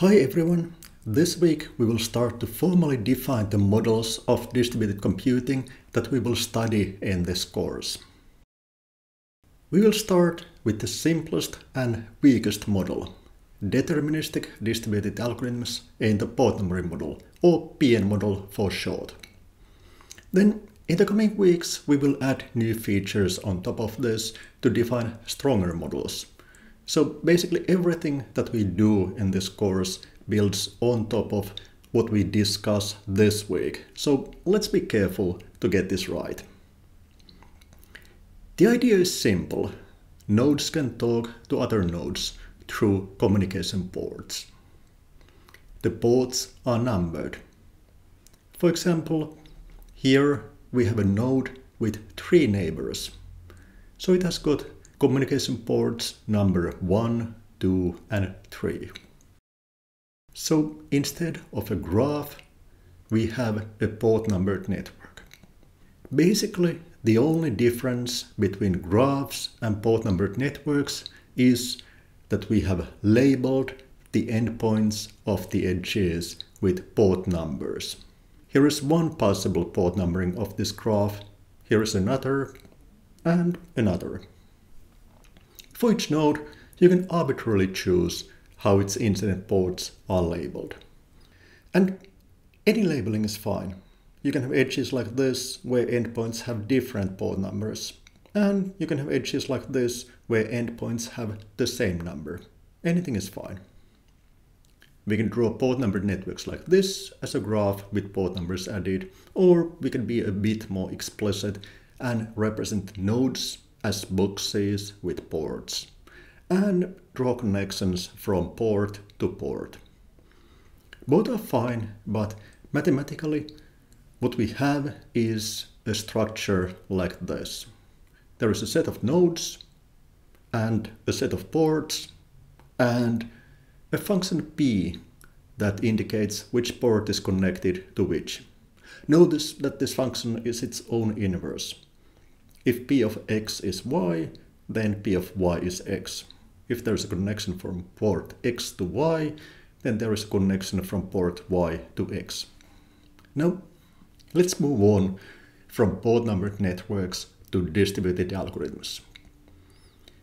Hi everyone! This week we will start to formally define the models of distributed computing that we will study in this course. We will start with the simplest and weakest model, deterministic distributed algorithms in the Port-Numbering model, or PN model for short. Then in the coming weeks we will add new features on top of this to define stronger models. So basically everything that we do in this course builds on top of what we discuss this week. So let's be careful to get this right. The idea is simple. Nodes can talk to other nodes through communication ports. The ports are numbered. For example, here we have a node with three neighbors. So it has got communication ports number 1, 2 and 3. So instead of a graph, we have a port numbered network. Basically, the only difference between graphs and port numbered networks is that we have labeled the endpoints of the edges with port numbers. Here is one possible port numbering of this graph, here is another, and another. For each node, you can arbitrarily choose how its internet ports are labeled. And any labeling is fine. You can have edges like this where endpoints have different port numbers. And you can have edges like this where endpoints have the same number. Anything is fine. We can draw port numbered networks like this as a graph with port numbers added, or we can be a bit more explicit and represent nodes as boxes with ports and draw connections from port to port. Both are fine, but mathematically what we have is a structure like this. There is a set of nodes and a set of ports and a function p that indicates which port is connected to which. Notice that this function is its own inverse. If p of x is y, then p of y is x. If there is a connection from port x to y, then there is a connection from port y to x. Now, let's move on from port numbered networks to distributed algorithms.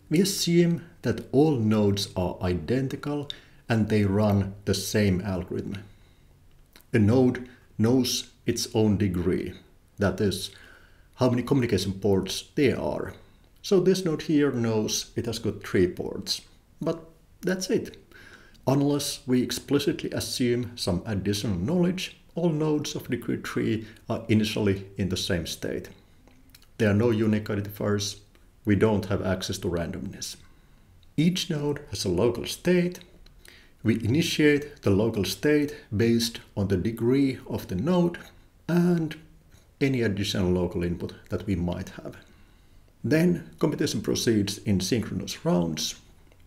We assume that all nodes are identical and they run the same algorithm. A node knows its own degree, that is, how many communication ports there are. So this node here knows it has got three ports, but that's it. Unless we explicitly assume some additional knowledge, all nodes of degree 3 are initially in the same state. There are no unique identifiers, we don't have access to randomness. Each node has a local state. We initiate the local state based on the degree of the node and any additional local input that we might have. Then computation proceeds in synchronous rounds.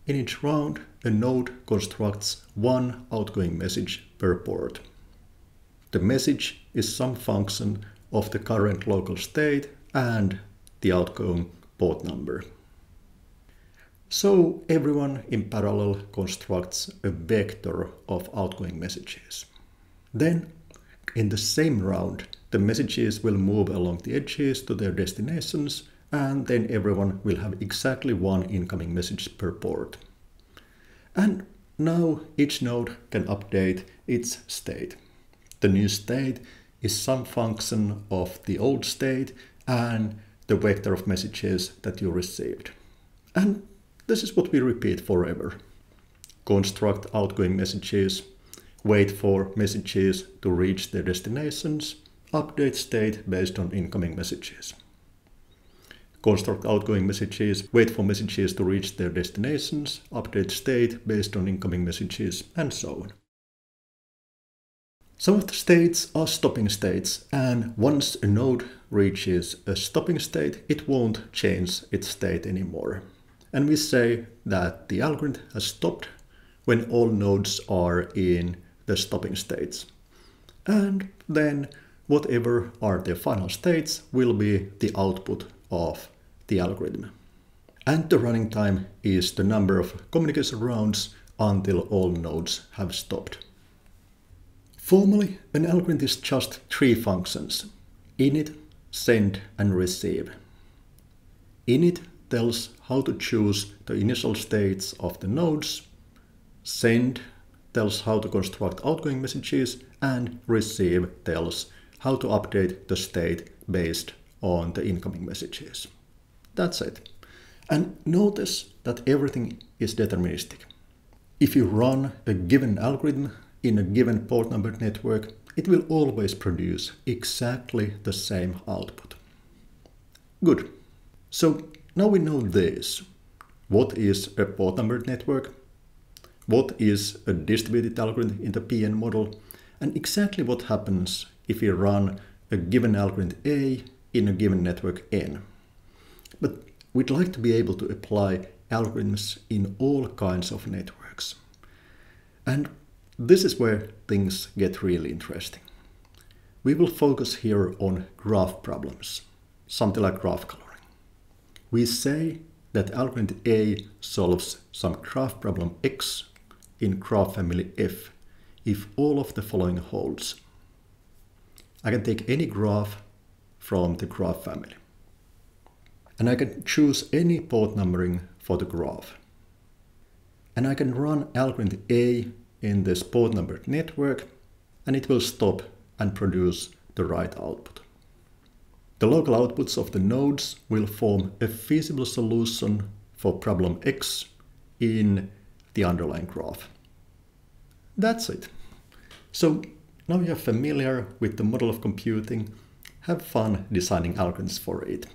In each round, a node constructs one outgoing message per port. The message is some function of the current local state and the outgoing port number. So everyone in parallel constructs a vector of outgoing messages. Then, in the same round, the messages will move along the edges to their destinations and then everyone will have exactly one incoming message per port. And now each node can update its state. The new state is some function of the old state and the vector of messages that you received. And this is what we repeat forever. Construct outgoing messages, wait for messages to reach their destinations, update state based on incoming messages. Construct outgoing messages, wait for messages to reach their destinations, update state based on incoming messages, and so on. Some of the states are stopping states, and once a node reaches a stopping state, it won't change its state anymore. And we say that the algorithm has stopped when all nodes are in the stopping states. And then whatever are the final states will be the output of the algorithm. And the running time is the number of communication rounds until all nodes have stopped. Formally, an algorithm is just three functions, init, send and receive. Init tells how to choose the initial states of the nodes, send tells how to construct outgoing messages, and receive tells how to update the state based on the incoming messages. That's it. And notice that everything is deterministic. If you run a given algorithm in a given port number network, it will always produce exactly the same output. Good. So now we know this. What is a port numbered network? What is a distributed algorithm in the PN model? And exactly what happens if we run a given algorithm A in a given network N. But we'd like to be able to apply algorithms in all kinds of networks. And this is where things get really interesting. We will focus here on graph problems, something like graph coloring. We say that algorithm A solves some graph problem X in graph family F if all of the following holds. I can take any graph from the graph family. And I can choose any port numbering for the graph. And I can run algorithm A in this port numbered network and it will stop and produce the right output. The local outputs of the nodes will form a feasible solution for problem X in the underlying graph. That's it. So now you're familiar with the model of computing, have fun designing algorithms for it.